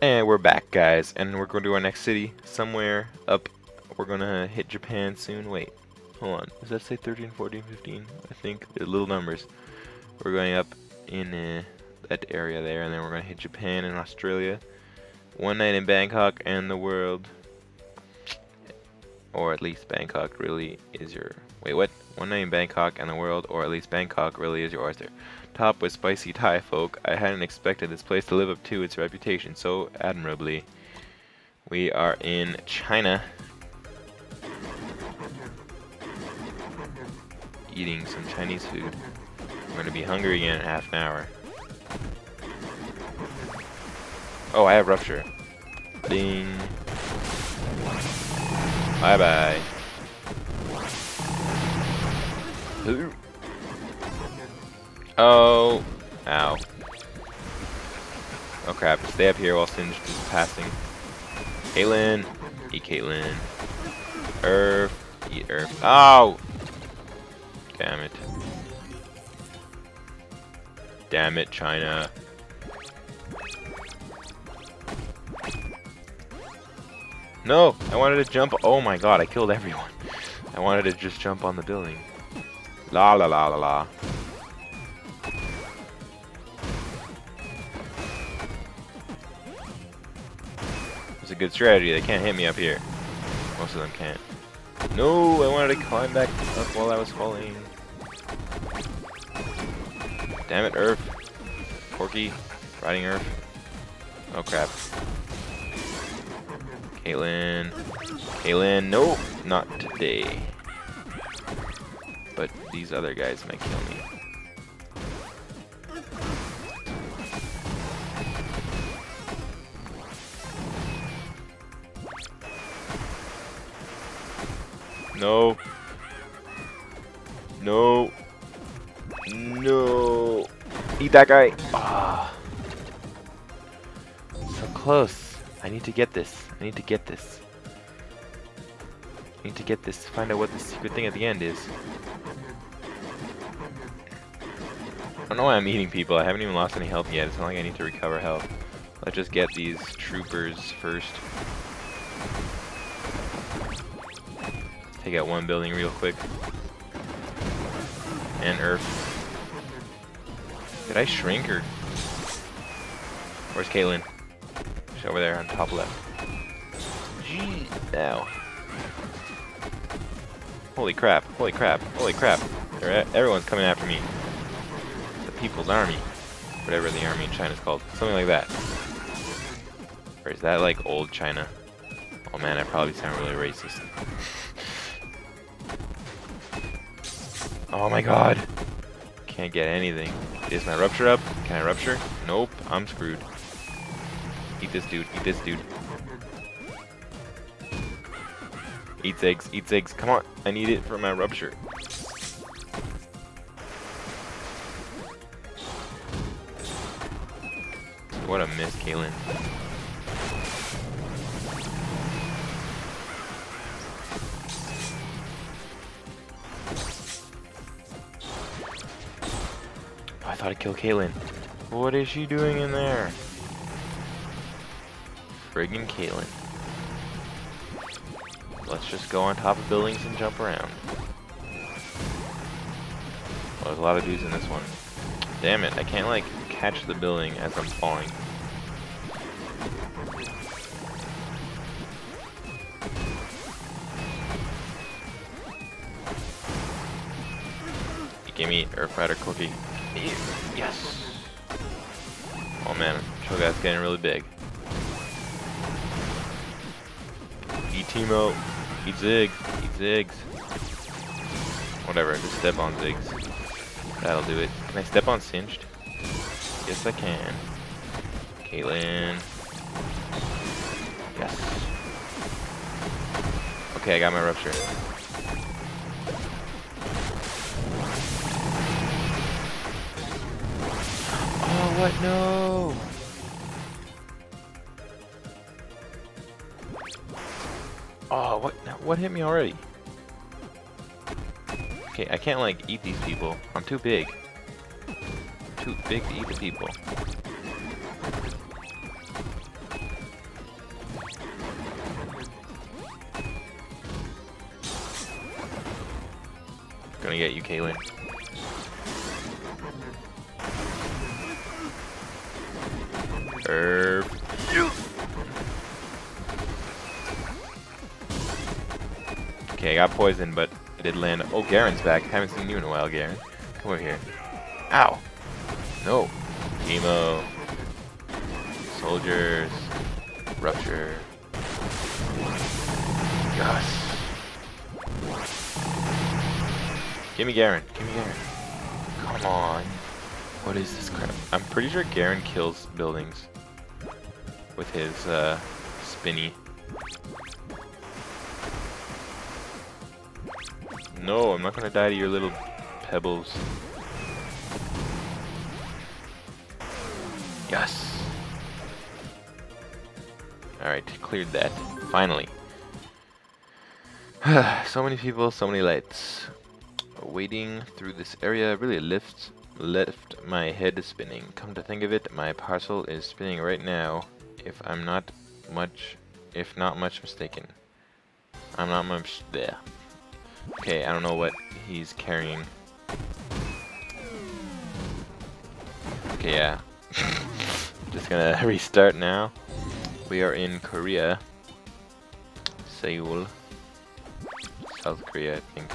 And we're back, guys, and we're going to our next city, somewhere up. We're gonna hit Japan soon. Wait, hold on. Does that say 13, 14, 15? I think the little numbers. We're going up in uh, that area there, and then we're gonna hit Japan and Australia. One night in Bangkok and the world, or at least Bangkok really is your. Wait, what? One night in Bangkok and the world, or at least Bangkok really is your oyster top with spicy Thai folk, I hadn't expected this place to live up to its reputation so admirably. We are in China. Eating some Chinese food. I'm gonna be hungry again in half an hour. Oh, I have rupture. Ding. Bye bye. Ooh. Oh. Ow. Oh crap. Stay up here while Singed is passing. Caitlyn. Eat Caitlyn. Earth. Eat Earth. Oh! Damn it. Damn it, China. No! I wanted to jump. Oh my god, I killed everyone. I wanted to just jump on the building. La la la la la. It's a good strategy. They can't hit me up here. Most of them can't. No, I wanted to climb back up while I was falling. Damn it, Earth. Porky. Riding Earth. Oh crap. Caitlyn. Caitlyn, nope, not today. But these other guys might kill me. No. No. No. Eat that guy. Ah. So close. I need to get this. I need to get this. I need to get this. Find out what the secret thing at the end is. I don't know why I'm eating people. I haven't even lost any health yet. It's not like I need to recover health. Let's just get these troopers first. Take out one building real quick. And Earth. Did I shrink her? Where's Caitlyn? She's over there on top left. Gee, now. Holy crap, holy crap, holy crap. Everyone's coming after me. The People's Army. Whatever the army in China is called. Something like that. Or is that like old China? Oh man, I probably sound really racist. Oh my god. Can't get anything. Is my rupture up? Can I rupture? Nope, I'm screwed. Eat this dude, eat this dude. Eat eggs, eat eggs. Come on, I need it for my rupture. What a miss, Caitlyn. Thought I'd kill Caitlyn. What is she doing in there? Friggin' Caitlyn. Let's just go on top of buildings and jump around. Well, there's a lot of dudes in this one. Damn it, I can't like catch the building as I'm falling. Give me Earth Rider cookie. Yes. Oh man, Cho'Gath's getting really big. Eat Teemo. Eat Ziggs. Eat Ziggs. Whatever, just step on Ziggs. That'll do it. Can I step on Singed? Yes, I can. Caitlyn. Yes. Okay, I got my rupture. Oh, what? No! Oh, what? What hit me already? Okay, I can't, like, eat these people. I'm too big. Too big to eat the people. Gonna get you, Caitlyn. Okay, I got poisoned, but I did land. Oh, Garen's back. Haven't seen you in a while, Garen. Come over here. Ow! No. Emo. Soldiers. Rupture. Yes. Give me Garen. Give me Garen. Come on. What is this crap? I'm pretty sure Garen kills buildings with his uh, spinny. No, I'm not gonna die to your little pebbles. Yes. Alright, cleared that. Finally. so many people, so many lights. Wading through this area really lifts left my head spinning. Come to think of it, my parcel is spinning right now. If I'm not much, if not much mistaken. I'm not much there. Okay, I don't know what he's carrying. Okay, yeah. Just gonna restart now. We are in Korea. Seoul. South Korea, I think.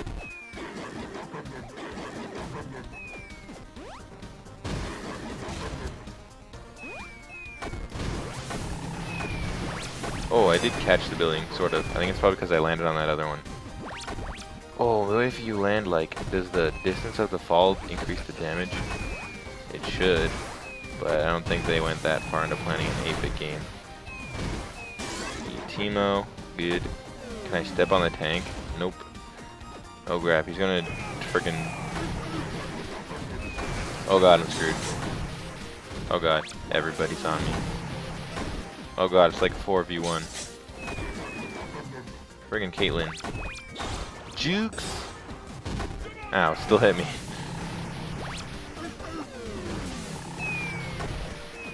Oh, I did catch the building, sort of. I think it's probably because I landed on that other one. Oh, if you land, like, does the distance of the fall increase the damage? It should, but I don't think they went that far into planning an 8-bit game. Teemo, good. Can I step on the tank? Nope. Oh crap, he's gonna freaking... Oh god, I'm screwed. Oh god, everybody's on me. Oh god, it's like 4v1. Friggin' Caitlyn. Jukes! Ow, still hit me.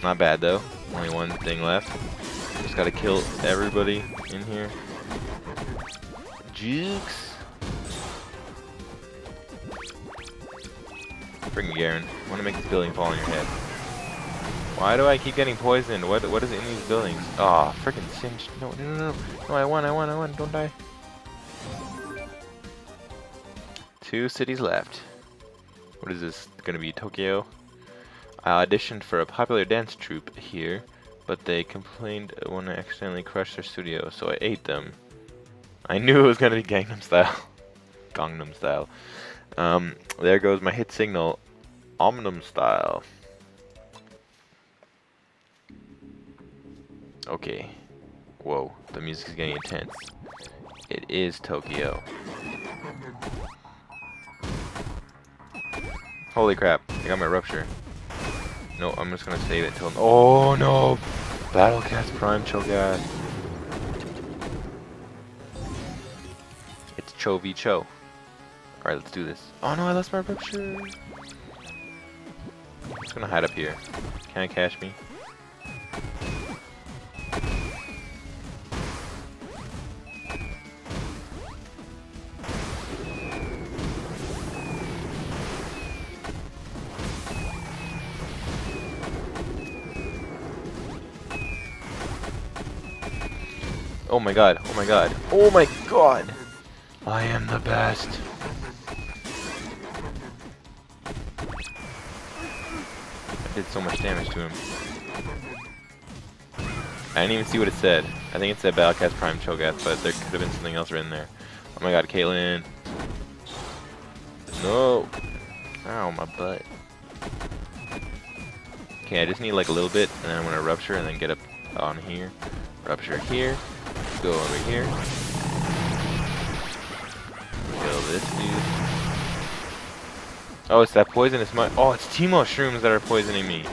Not bad though. Only one thing left. Just gotta kill everybody in here. Jukes! Friggin' Garen. I wanna make this building fall on your head. Why do I keep getting poisoned? What what is in these buildings? Ah, oh, freaking singed. No, no, no, no. No, I won, I won, I won. Don't die. Two cities left. What is this gonna be? Tokyo? I auditioned for a popular dance troupe here, but they complained when I accidentally crushed their studio, so I ate them. I knew it was gonna be Gangnam Style. Gangnam Style. Um, there goes my hit signal, Omnum Style. Okay. Whoa, the music is getting intense. It is Tokyo. Holy crap, I got my rupture. No, I'm just gonna save it till- Oh no! Battlecast Prime Cho'Gath. It's Cho v Cho. Alright, let's do this. Oh no, I lost my rupture! I'm just gonna hide up here. Can I catch me? Oh my god, oh my god, oh my god! I am the best. I did so much damage to him. I didn't even see what it said. I think it said Battlecast Prime Cho'Gath, but there could have been something else written there. Oh my god, Caitlyn. No! Ow, my butt. Okay, I just need like a little bit, and then I'm gonna rupture and then get up on here. Rupture here go over here. Kill this dude. Oh, it's that poisonous mu- Oh, it's Teemo shrooms that are poisoning me.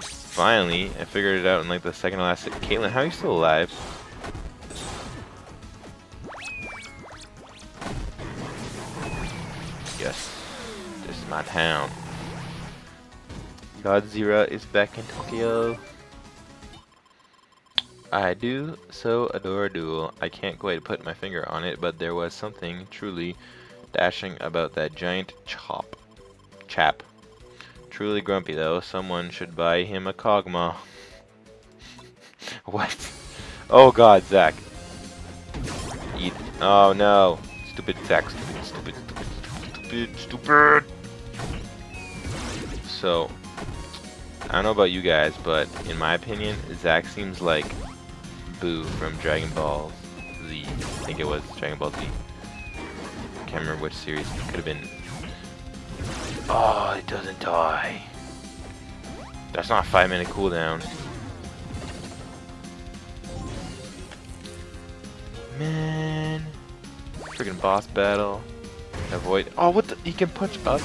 Finally, I figured it out in like the second to last- Caitlyn, how are you still alive? Yes. This is my town. Godzilla is back in Tokyo. I do so adore a duel. I can't quite put my finger on it, but there was something truly dashing about that giant chop. Chap. Truly grumpy though, someone should buy him a Kog'Maw. what? Oh god, Zac. Eat. Oh no. Stupid Zac, stupid, stupid, stupid, stupid, stupid. So, I don't know about you guys, but in my opinion, Zac seems like Buu from Dragon Ball Z. I think it was Dragon Ball Z. Can't remember which series. It could have been. Oh, it doesn't die. That's not a five minute cooldown. Man. Freaking boss battle. Avoid. Oh, what the? He can punch up.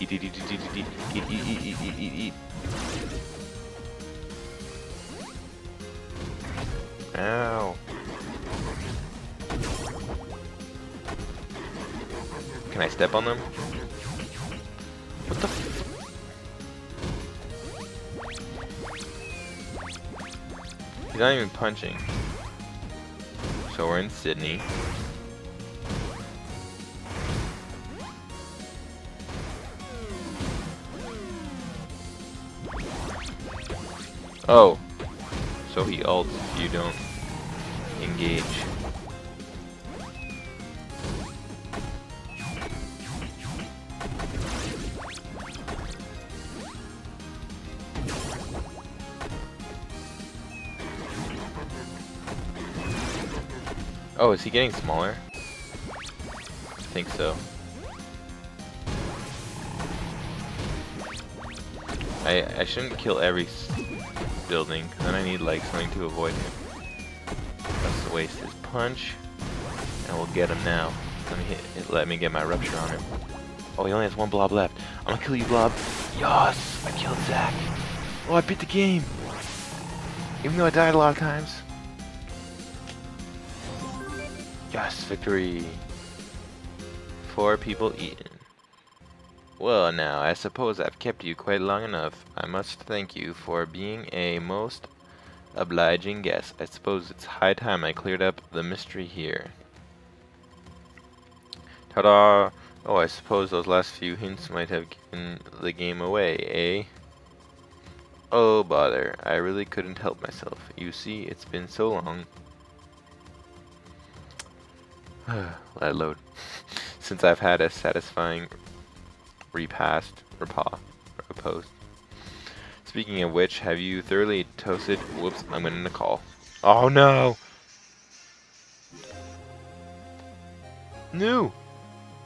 Eat, eat, eat, eat, eat, eat, eat, eat, eat, eat, eat. Can I step on them? What the He's not even punching. So we're in Sydney. Oh. So he ults, you don't engage. Oh, is he getting smaller? I think so. I, I shouldn't kill every building, then I need like something to avoid him. Waste his punch, and we'll get him now. Let me hit, let me get my rupture on him. Oh, he only has one blob left. I'm gonna kill you, blob. Yes, I killed Zac. Oh, I beat the game. Even though I died a lot of times. Yes, victory. Four people eaten. Well now, I suppose I've kept you quite long enough. I must thank you for being a most obliging guest. I suppose it's high time I cleared up the mystery here. Ta-da! Oh, I suppose those last few hints might have given the game away, eh? Oh, bother. I really couldn't help myself. You see, it's been so long. Let load. Since I've had a satisfying repast, repa, repost. Speaking of which, have you thoroughly toasted? Whoops, I'm getting a call. Oh no! No!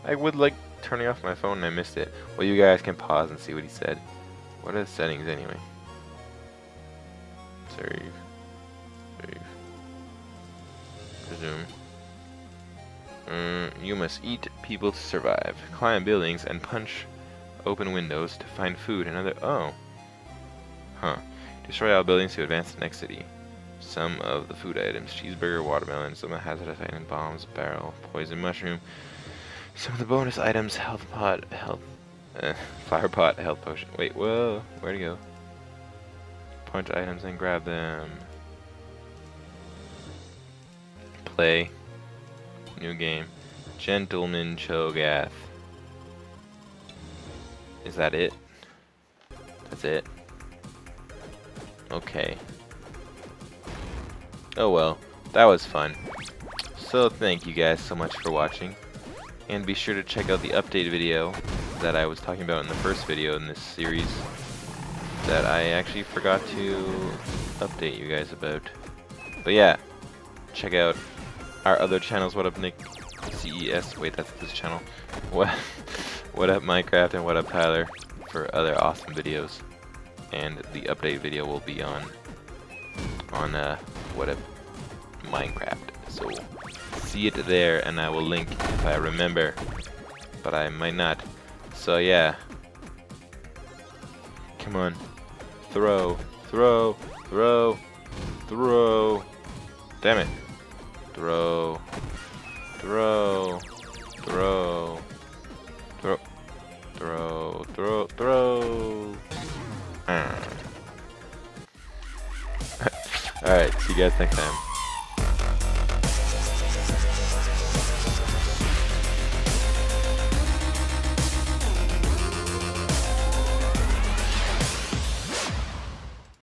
I would like turning off my phone and I missed it. Well, you guys can pause and see what he said. What are the settings anyway? Save. Save. Resume. Mm, you must eat people to survive. Climb buildings and punch open windows to find food and other- oh. Huh. Destroy all buildings to advance the next city. Some of the food items, cheeseburger, watermelon, some of the hazardous items, bombs, barrel, poison mushroom. Some of the bonus items, health pot, health, uh, fire pot, health potion. Wait, whoa, where to go? Punch items and grab them. Play. New game. Gentleman Cho'Gath. Is that it? That's it? Okay. Oh well, that was fun. So thank you guys so much for watching. And be sure to check out the update video that I was talking about in the first video in this series that I actually forgot to update you guys about. But yeah, check out our other channels. What up, Nick? CES. Wait, that's this channel. What? What up Minecraft and what up Tyler for other awesome videos. And the update video will be on on uh what up Minecraft. So see it there and I will link if I remember. But I might not. So yeah. Come on. Throw, throw, throw, throw. Damn it. Throw, throw. Guys next time.